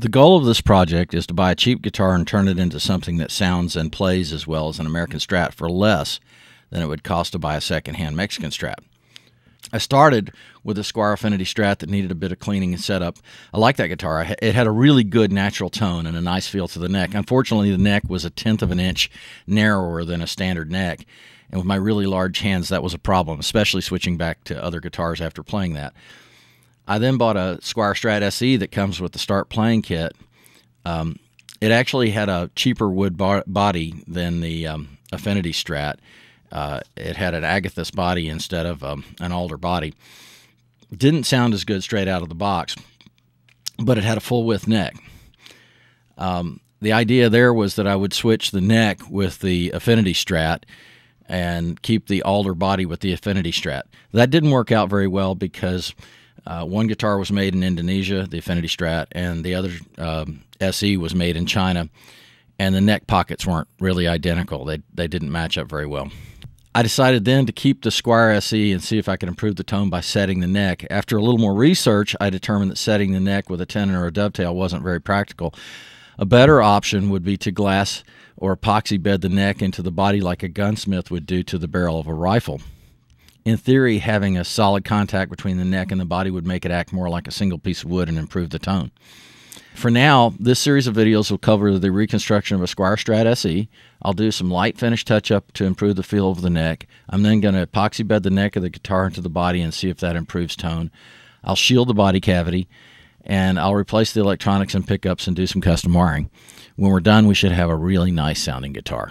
The goal of this project is to buy a cheap guitar and turn it into something that sounds and plays as well as an American Strat for less than it would cost to buy a secondhand Mexican Strat. I started with a Squier Affinity Strat that needed a bit of cleaning and setup. I like that guitar. It had a really good natural tone and a nice feel to the neck. Unfortunately, the neck was a tenth of an inch narrower than a standard neck. And with my really large hands, that was a problem, especially switching back to other guitars after playing that. I then bought a Squier Strat SE that comes with the Start Playing kit. Um, it actually had a cheaper wood body than the um, Affinity Strat. Uh, it had an Agathis body instead of um, an alder body. Didn't sound as good straight out of the box, but it had a full width neck. Um, the idea there was that I would switch the neck with the Affinity Strat and keep the alder body with the Affinity Strat. That didn't work out very well because uh, one guitar was made in Indonesia, the Affinity Strat, and the other um, SE was made in China, and the neck pockets weren't really identical. They, they didn't match up very well. I decided then to keep the Squier SE and see if I could improve the tone by setting the neck. After a little more research, I determined that setting the neck with a tenon or a dovetail wasn't very practical. A better option would be to glass or epoxy bed the neck into the body like a gunsmith would do to the barrel of a rifle. In theory, having a solid contact between the neck and the body would make it act more like a single piece of wood and improve the tone. For now, this series of videos will cover the reconstruction of a Squier Strat SE. I'll do some light finish touch up to improve the feel of the neck. I'm then going to epoxy bed the neck of the guitar into the body and see if that improves tone. I'll shield the body cavity and I'll replace the electronics and pickups and do some custom wiring. When we're done, we should have a really nice sounding guitar.